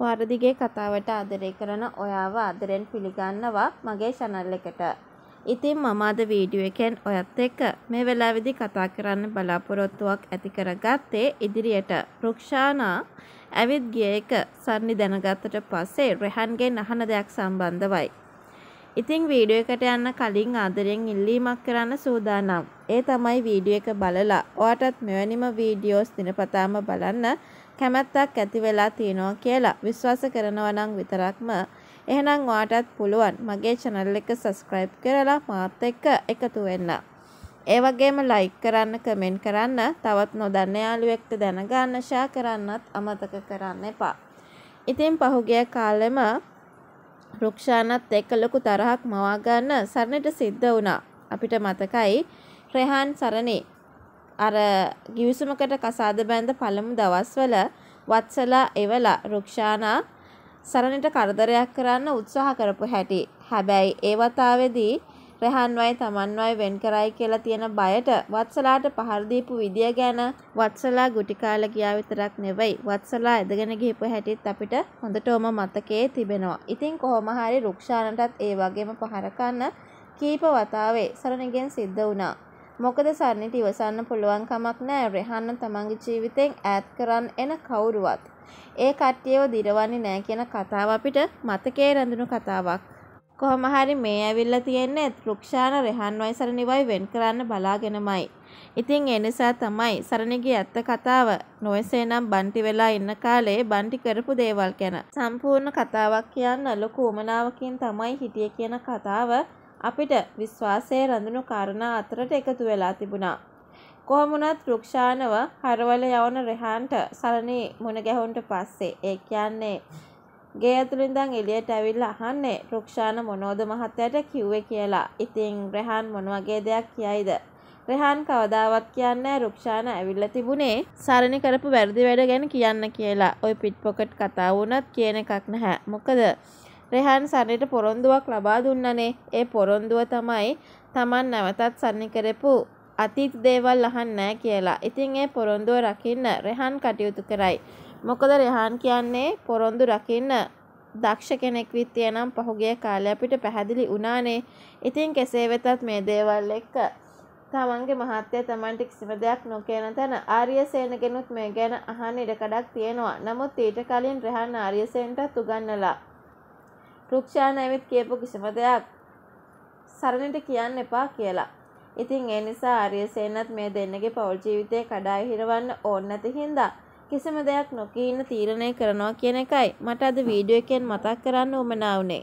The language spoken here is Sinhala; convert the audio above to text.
වරදිගේ කතාවට ආදරය කරන ඔයාව ආදරෙන් පිළිගන්නවා මගේ channel එකට. ඉතින් මම අද වීඩියෝ එකෙන් ඔයත් එක්ක මේ වෙලාවේදී කතා කරන්න බලාපොරොත්තුවක් ඇති කරගත්තේ ඉදිරියට රුක්ෂානා ඇවිත් ගිය එක සරණි දැනගත්තට පස්සේ රෙහන්ගෙන් අහන දෙයක් සම්බන්ධවයි. ඉතින් වීඩියෝ එකට යන්න කලින් ආදරෙන් ඉල්ලීමක් කරන්න සූදානම්. ඒ තමයි වීඩියෝ එක බලලා ඔයාටත් මෙවැනිම වීඩියෝස් දිනපතාම බලන්න කැමැත්තක් ඇති වෙලා තියෙනවා කියලා විශ්වාස කරනවා නම් විතරක්ම එහෙනම් ඔයාටත් පුළුවන් මගේ channel එක subscribe කරලා මාත් එක්ක එකතු වෙන්න. ඒ වගේම like කරන්න, comment කරන්න, තවත් නොදන්න යාළුවෙක්ට දැනගන්න, share කරන්නත් අමතක කරන්න එපා. ඉතින් පහුගිය කාලෙම රුක්ෂානත් එක්ක ලොකු තරහක් මවා ගන්න සරණට සිද්ධ වුණා. අපිට මතකයි රෙහාන් සරණි අර ගිවිසුමකට කසාද බැඳ පළමු දවස්වල වත්සලා එවලා රුක්ෂානා සරණට කරදරයක් කරන්න උත්සාහ කරපු හැටි. හැබැයි ඒ වතාවේදී රෙහන්වයි තමන්වයි වෙන් කරයි කියලා තියෙන බයට වත්සලාට පහර දීපු විදිය ගැන වත්සලා ගුටි කාලා ගියා විතරක් නෙවෙයි වත්සලා ඇදගෙන ගිහපු හැටිත් අපිට හොඳටම මතකයේ තිබෙනවා. ඉතින් කොහොම හරි රුක්ෂානටත් ඒ වගේම පහර කන්න කීප වතාවේ සරණගෙන් සිද්ධ වුණා. මොකද සරණිට ඉවසන්න පුළුවන් කමක් නෑ රෙහන්න තමන්ගේ ජීවිතෙන් ඈත් කරන්න එන කවුරුවත්. ඒ කට්ටියව දිරවන්නේ නෑ කියන කතාව අපිට මතකයේ රැඳුණු කතාවක්. කොහොම හරි මේ ඇවිල්ලා තියෙන්නේ රුක්ෂාන රෙහන්වයි සරණිවයි වෙන් කරන්න බලාගෙනමයි. ඉතින් ඒ නිසා තමයි සරණිගේ ඇත්ත කතාව නොයසේනම් බන්ටි වෙලා ඉන්න කාලේ බන්ටි කරපු දේවල් ගැන සම්පූර්ණ කතාවක් කියන්න ලොකු උමනාවකින් තමයි හිටියේ කියන කතාව අපිට විශ්වාසයේ රඳුණු කාරණා අතරට එකතු වෙලා තිබුණා. කොහොමුණත් රුක්ෂානව හරවල යවන රෙහාන්ට සරණී මුණ ගැහුන්ට පස්සේ ඒ කියන්නේ ගේ ඇතුළින් ඉඳන් එළියට ඇවිල්ලා අහන්නේ රුක්ෂාන මොනෝද මහත්තයාට කිව්වේ කියලා. ඉතින් රෙහාන් මොන වගේ දෙයක් කියයිද? රෙහාන් කවදාවත් කියන්නේ රුක්ෂාන ඇවිල්ලා තිබුණේ සරණි කරපු වැරදි වැඩ ගැන කියන්න කියලා. ওই පිට් පොකට් කතා වුණත් කියන එකක් නැහැ. මොකද රෙහාන් සරණිට පොරොන්දුවක් ලබා දුන්නනේ. ඒ පොරොන්දුව තමයි Taman නැවතත් සරණි කරපු අතීත දේවල් අහන්නේ කියලා. ඉතින් ඒ පොරොන්දුව රකින්න රෙහාන් කටයුතු කරයි. මොකද රෙහාන් කියන්නේ පොරොන්දු රකින්න දක්ෂ කෙනෙක් විත්තිය නම් පහුගිය කාලේ අපිට පැහැදිලි වුණානේ. ඉතින් කෙසේ වෙතත් මේ දේවල් එක්ක තමන්ගේ මහත්තයා තමන්ට කිසිම දෙයක් නොකියන තැන ආර්යසේනගෙනුත් මේ ගැන අහන්න ඉඩකඩක් තියෙනවා. නමුත් ඊට කලින් රෙහාන් ආර්යසේනටත් උගන්වලා රුක්ෂාන ඇවිත් කියපු කිසිම දෙයක් සරණට කියන්න එපා කියලා. ඉතින් ඒ නිසා ආර්යසේනත් මේ දෙන්නගේ පෞල් ජීවිතේ කඩා හිරවන්න ඕන නැති හින්දා කිසිම දෙයක් නොකී ඉන්න තීරණය කරනවා කියන එකයි මට අද වීඩියෝ එකෙන් මතක් කරන්න උවමනා වුණේ.